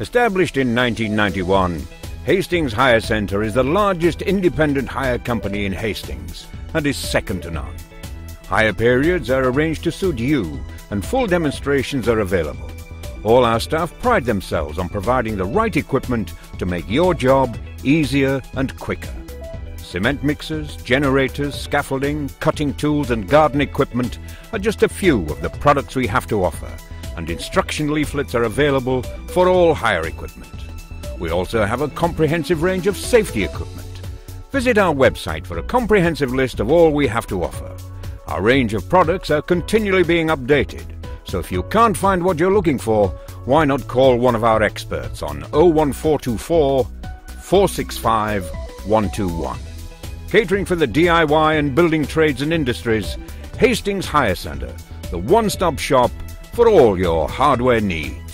Established in 1991, Hastings Hire Centre is the largest independent hire company in Hastings and is second to none. Hire periods are arranged to suit you and full demonstrations are available. All our staff pride themselves on providing the right equipment to make your job easier and quicker. Cement mixers, generators, scaffolding, cutting tools and garden equipment are just a few of the products we have to offer and instruction leaflets are available for all hire equipment. We also have a comprehensive range of safety equipment. Visit our website for a comprehensive list of all we have to offer. Our range of products are continually being updated, so if you can't find what you're looking for, why not call one of our experts on 01424 465 121. Catering for the DIY and building trades and industries, Hastings Hire Centre, the one-stop shop for all your hardware needs.